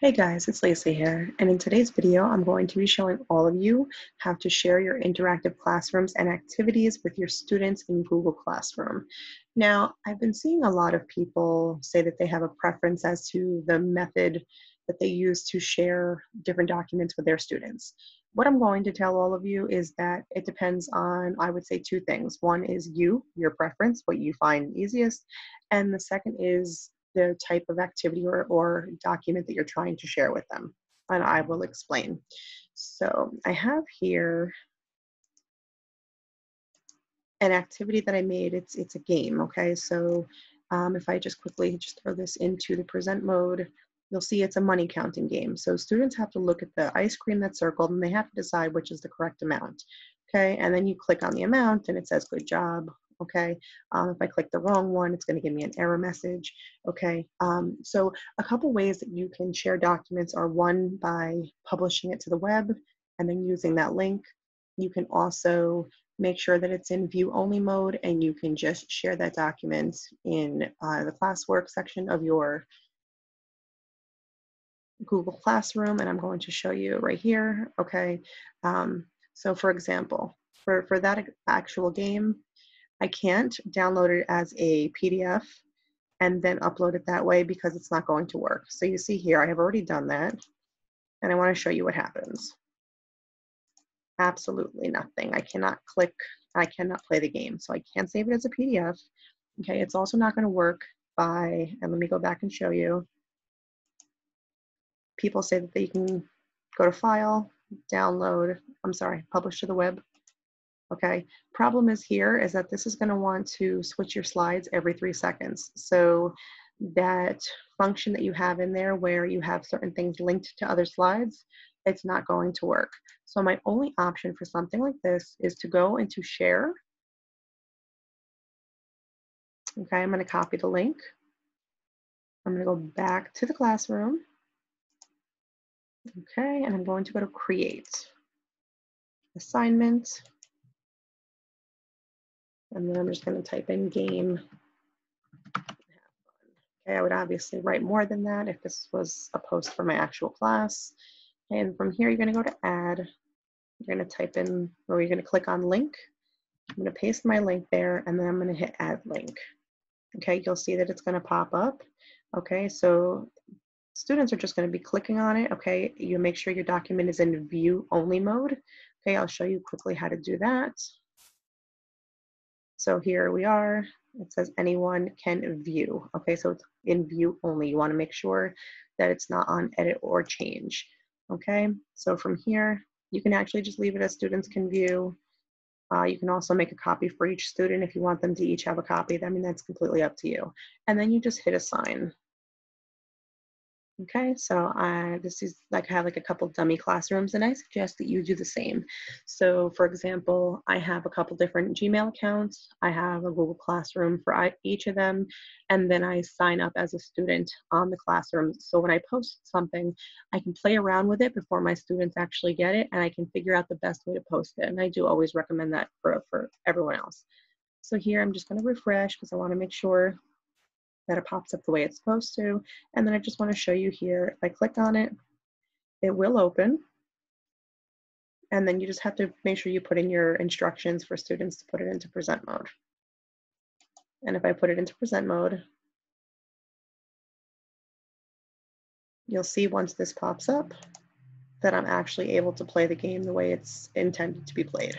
Hey guys, it's Lisa here, and in today's video, I'm going to be showing all of you how to share your interactive classrooms and activities with your students in Google Classroom. Now, I've been seeing a lot of people say that they have a preference as to the method that they use to share different documents with their students. What I'm going to tell all of you is that it depends on, I would say, two things. One is you, your preference, what you find easiest, and the second is the type of activity or, or document that you're trying to share with them. And I will explain. So I have here an activity that I made. It's, it's a game, okay? So um, if I just quickly just throw this into the present mode, you'll see it's a money counting game. So students have to look at the ice cream that's circled and they have to decide which is the correct amount. Okay, and then you click on the amount and it says good job, okay? Um, if I click the wrong one, it's gonna give me an error message, okay? Um, so a couple ways that you can share documents are one, by publishing it to the web and then using that link. You can also make sure that it's in view only mode and you can just share that document in uh, the classwork section of your Google Classroom and I'm going to show you right here, okay? Um, so for example, for, for that actual game, I can't download it as a PDF and then upload it that way because it's not going to work. So you see here, I have already done that and I wanna show you what happens. Absolutely nothing. I cannot click, I cannot play the game. So I can't save it as a PDF. Okay, it's also not gonna work by, and let me go back and show you. People say that they can go to file, download, I'm sorry, publish to the web, Okay, problem is here is that this is going to want to switch your slides every three seconds. So that function that you have in there where you have certain things linked to other slides, it's not going to work. So my only option for something like this is to go into share. Okay, I'm going to copy the link. I'm going to go back to the classroom. Okay, and I'm going to go to create assignment. And then I'm just going to type in game. Okay, I would obviously write more than that if this was a post for my actual class. And from here, you're going to go to add. You're going to type in, or you're going to click on link. I'm going to paste my link there, and then I'm going to hit add link. Okay, you'll see that it's going to pop up. Okay, so students are just going to be clicking on it. Okay, you make sure your document is in view only mode. Okay, I'll show you quickly how to do that. So here we are. It says anyone can view. Okay, so it's in view only. You want to make sure that it's not on edit or change. Okay, so from here, you can actually just leave it as students can view. Uh, you can also make a copy for each student if you want them to each have a copy. I mean, that's completely up to you. And then you just hit assign. Okay, so I, this is like I have like a couple dummy classrooms and I suggest that you do the same. So for example, I have a couple different Gmail accounts. I have a Google Classroom for each of them. And then I sign up as a student on the classroom. So when I post something, I can play around with it before my students actually get it and I can figure out the best way to post it. And I do always recommend that for, for everyone else. So here I'm just gonna refresh because I wanna make sure that it pops up the way it's supposed to. And then I just want to show you here, if I click on it, it will open. And then you just have to make sure you put in your instructions for students to put it into present mode. And if I put it into present mode, you'll see once this pops up that I'm actually able to play the game the way it's intended to be played.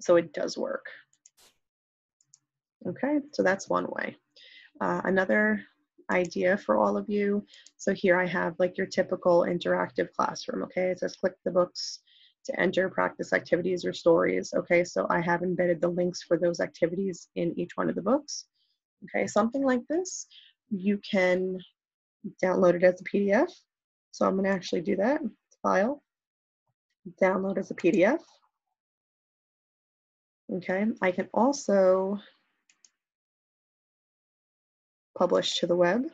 So it does work. Okay, so that's one way. Uh, another idea for all of you. So here I have like your typical interactive classroom, okay? It says click the books to enter practice activities or stories, okay? So I have embedded the links for those activities in each one of the books, okay? Something like this, you can download it as a PDF. So I'm gonna actually do that, file, download as a PDF. Okay, I can also publish to the web.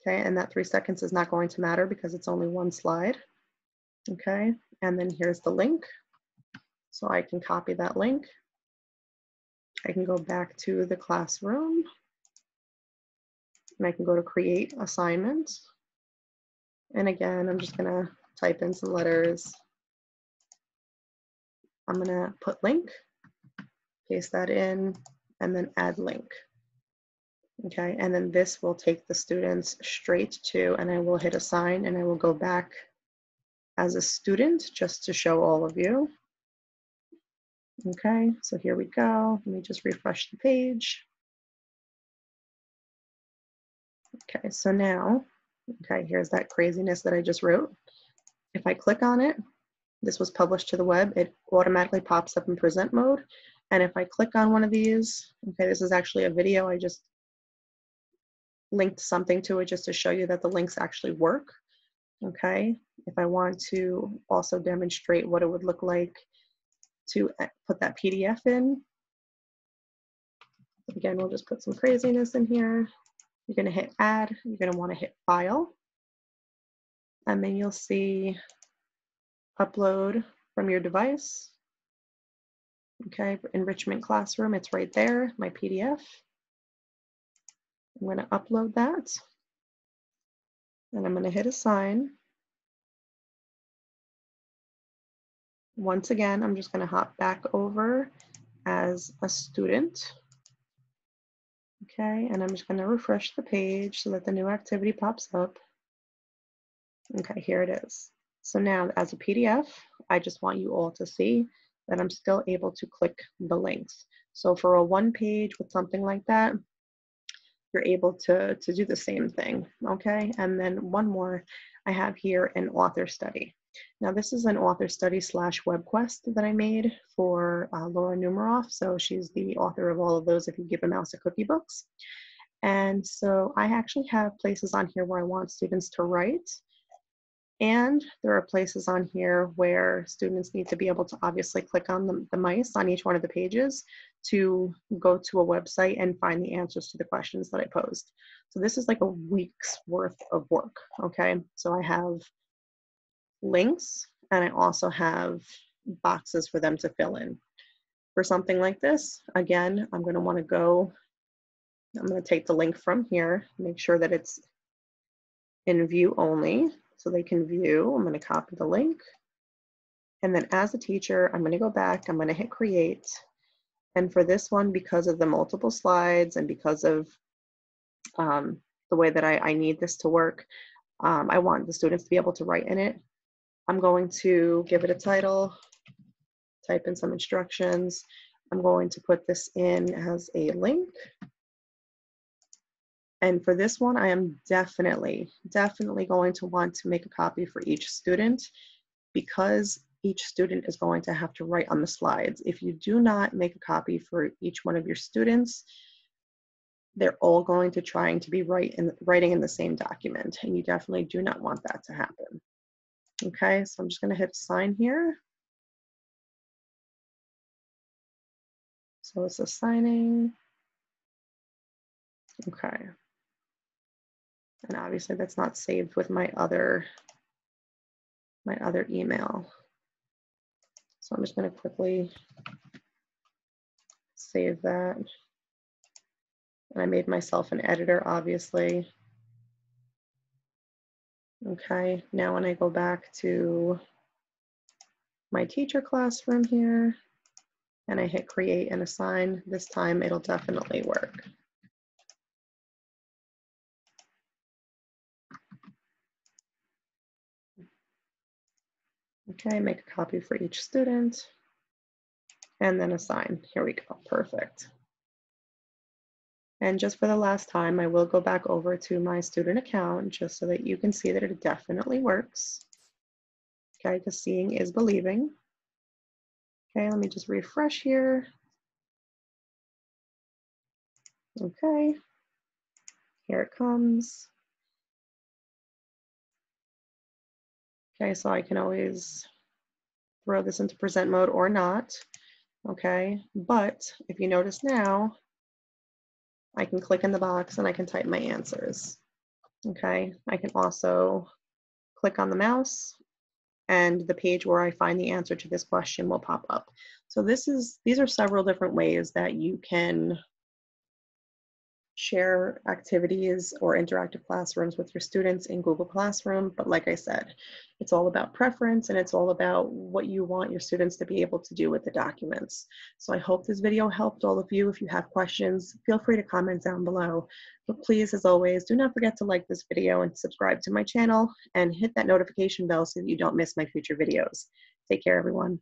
Okay, and that three seconds is not going to matter because it's only one slide. Okay, and then here's the link. So I can copy that link. I can go back to the classroom and I can go to create assignment. And again, I'm just gonna type in some letters. I'm gonna put link, paste that in, and then add link. Okay, and then this will take the students straight to, and I will hit assign and I will go back as a student just to show all of you. Okay, so here we go. Let me just refresh the page. Okay, so now, okay, here's that craziness that I just wrote. If I click on it, this was published to the web, it automatically pops up in present mode. And if I click on one of these, okay, this is actually a video, I just linked something to it just to show you that the links actually work. Okay, if I want to also demonstrate what it would look like to put that PDF in. Again, we'll just put some craziness in here. You're going to hit add, you're going to want to hit file, and then you'll see upload from your device. Okay, enrichment classroom, it's right there, my PDF. I'm going to upload that, and I'm going to hit assign. Once again, I'm just going to hop back over as a student. Okay, and I'm just going to refresh the page so that the new activity pops up. Okay, here it is. So now as a PDF, I just want you all to see that I'm still able to click the links. So for a one page with something like that, you're able to, to do the same thing, okay? And then one more, I have here an author study. Now this is an author study slash web quest that I made for uh, Laura Numeroff. So she's the author of all of those If You Give a Mouse a Cookie books. And so I actually have places on here where I want students to write. And there are places on here where students need to be able to obviously click on the, the mice on each one of the pages to go to a website and find the answers to the questions that I posed. So this is like a week's worth of work, okay? So I have links and I also have boxes for them to fill in. For something like this, again, I'm gonna wanna go, I'm gonna take the link from here, make sure that it's in view only so they can view. I'm gonna copy the link. And then as a teacher, I'm gonna go back, I'm gonna hit create. And for this one, because of the multiple slides and because of um, the way that I, I need this to work, um, I want the students to be able to write in it. I'm going to give it a title, type in some instructions. I'm going to put this in as a link. And for this one, I am definitely, definitely going to want to make a copy for each student because each student is going to have to write on the slides. If you do not make a copy for each one of your students, they're all going to trying to be write in, writing in the same document, and you definitely do not want that to happen. Okay, so I'm just gonna hit sign here. So it's assigning. Okay. And obviously that's not saved with my other, my other email. So I'm just gonna quickly save that. And I made myself an editor, obviously. Okay, now when I go back to my teacher classroom here and I hit create and assign, this time it'll definitely work. Okay, make a copy for each student and then assign. Here we go, perfect. And just for the last time, I will go back over to my student account just so that you can see that it definitely works. Okay, because seeing is believing. Okay, let me just refresh here. Okay, here it comes. Okay, so I can always throw this into present mode or not. Okay, but if you notice now, I can click in the box and I can type my answers. Okay, I can also click on the mouse and the page where I find the answer to this question will pop up. So this is these are several different ways that you can share activities or interactive classrooms with your students in Google Classroom. But like I said, it's all about preference and it's all about what you want your students to be able to do with the documents. So I hope this video helped all of you. If you have questions, feel free to comment down below. But please, as always, do not forget to like this video and subscribe to my channel and hit that notification bell so that you don't miss my future videos. Take care, everyone.